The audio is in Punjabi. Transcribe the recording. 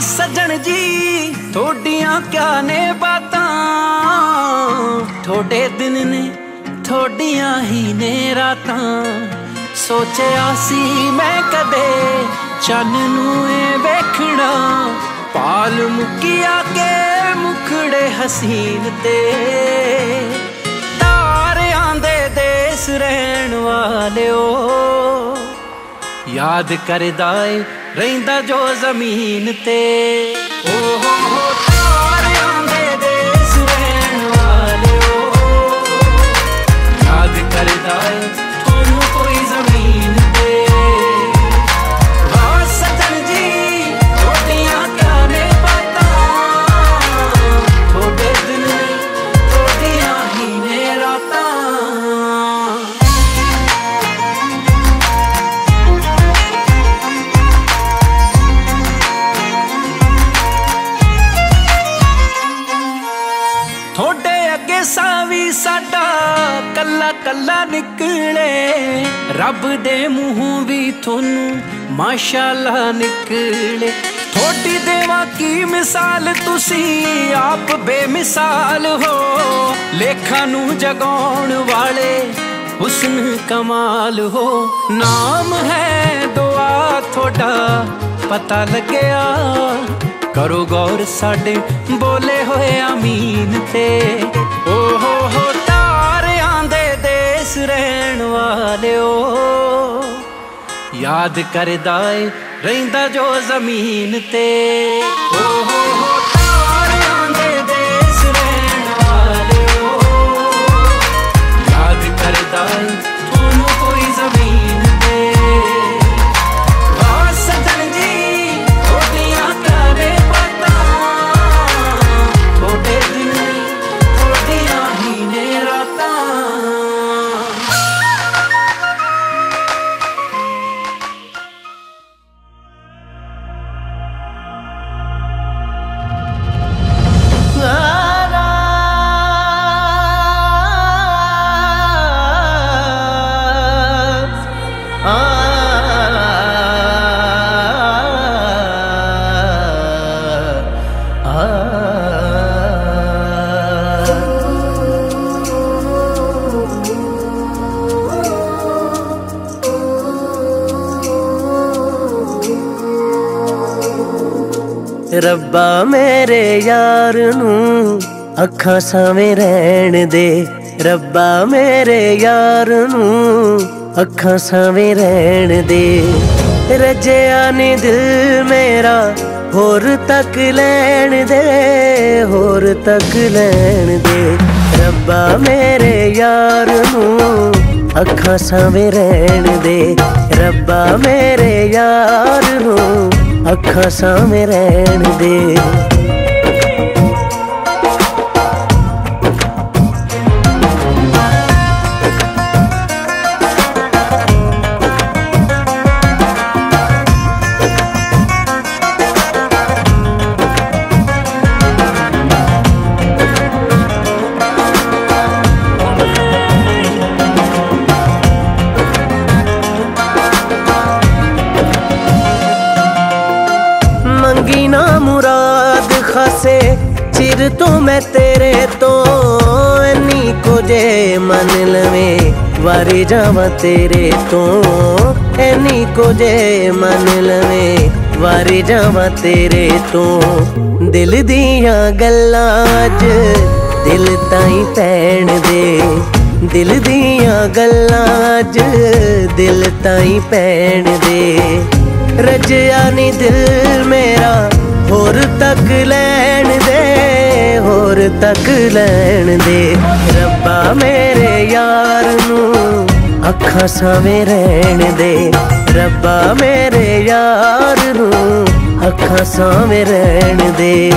ਸਜਣ ਜੀ, ਥੋਡੀਆਂ ਕਿਆ ਨੇ ਬਾਤਾਂ? ਥੋੜੇ ਦਿਨ ਨੇ, ਥੋਡੀਆਂ ਹੀ ਨੇ ਰਾਤਾਂ। ਸੋਚਿਆ ਸੀ ਮੈਂ ਕਦੇ ਚੰਨ ਨੂੰ ਇਹ ਵੇਖਣਾ। ਪਾਲ ਮੁੱਕਿਆ ਕੇ ਮੁਖੜੇ ਹਸੀਨ ਤੇ। ਤਾਰਿਆਂ ਦੇ ਦੇਸ ਰਹਿਣ ਵਾਲਿਓ, ਯਾਦ ਕਰਦਾ ਏ ਰਹਿੰਦਾ ਜੋ ਜ਼ਮੀਨ ਤੇ। ਓ ਹੋ ਹੋ ਤਾਰਿਆਂ ਦੇ ਰੱਬ ਦੇ ਮੂੰਹੋਂ ਵੀ ਤੁਹਾਨੂੰ ਮਾਸ਼ਾਅੱਲਾ ਨਿਕਲੇ। ਥੋੜੀ ਦੇਵਾ ਕੀ ਮਿਸਾਲ, ਤੁਸੀਂ ਆਪ ਬੇਮਿਸਾਲ ਹੋ। ਲੇਖਾਂ ਨੂੰ ਜਗਾਉਣ ਵਾਲੇ ਹੁਸਨ ਕਮਾਲ ਹੋ। ਨਾਮ ਹੈ ਦੁਆ ਤੁਹਾਡਾ, ਪਤਾ ਲੱਗਿਆ। ਕਰੋ ਗੌਰ ਸਾਡੇ ਬੋਲੇ ਹੋਏ ਆਮੀਨ ਤੇ। ਓ ਹੋ ਹੋ ਤਾਰਿਆਂ ਦੇ ਦੇਸ ਰਹਿਣ ਵਾਲਿਓ ਯਾਦ ਕਰਦਾ ਏ ਰਹਿੰਦਾ ਜੋ ਜ਼ਮੀਨ ਤੇ। ਓ ਰੱਬਾ ਮੇਰੇ ਯਾਰ ਨੂੰ ਅੱਖਾਂ ਸਾਵੇਂ ਰਹਿਣ ਦੇ। ਰੱਬਾ ਮੇਰੇ ਯਾਰ ਨੂੰ ਅੱਖਾਂ ਸਾਵੇਂ ਰਹਿਣ ਦੇ। ਰਜਿਆ ਨੀ ਦਿਲ ਮੇਰਾ ਹੋਰ ਤੱਕ ਲੈਣ ਦੇ, ਹੋਰ ਤੱਕ ਲੈਣ ਦੇ। ਰੱਬਾ ਮੇਰੇ ਯਾਰ ਨੂੰ ਅੱਖਾਂ ਸਾਵੇਂ ਰਹਿਣ ਦੇ। ਰੱਬਾ ਮੇਰੇ ਯਾਰ ਨੂੰ ਅੱਖਾਂ ਸਾਵੇਂ ਰਹਿਣ ਦੇ। ਤੋਂ ਮੈਂ ਤੇਰੇ ਤੋਂ ਐਨੀ ਕੁਝੇ ਮੰਨ ਲਵੇਂ, ਵਾਰੀ ਜਾਵਾਂ ਤੇਰੇ ਤੋਂ ਐਨੀ ਕੁਝੇ ਮੰਨ ਲਵੇਂ, ਵਾਰੀ ਜਾਵਾਂ ਤੇਰੇ ਤੋਂ। ਦਿਲ ਦੀਆਂ ਗੱਲਾਂ ਅੱਜ ਦਿਲ ਤਾਈਂ ਪੈਣ ਦੇ। ਦਿਲ ਦੀਆਂ ਗੱਲਾਂ ਅੱਜ ਦਿਲ ਤਾਈਂ ਪੈਣ ਦੇ। ਰਜਿਆ ਨੀ ਦਿਲ ਮੇਰਾ, ਹੋਰ ਤੱਕ ਲੈਣ ਦੇ। ਹੋਰ ਤੱਕ ਲੈਣ ਦੇ। ਰੱਬਾ ਮੇਰੇ ਯਾਰ ਨੂੰ ਅੱਖਾਂ ਸਾਵੇਂ ਰਹਿਣ ਦੇ। ਰੱਬਾ ਮੇਰੇ ਯਾਰ ਨੂੰ ਅੱਖਾਂ ਸਾਵੇਂ ਰਹਿਣ ਦੇ।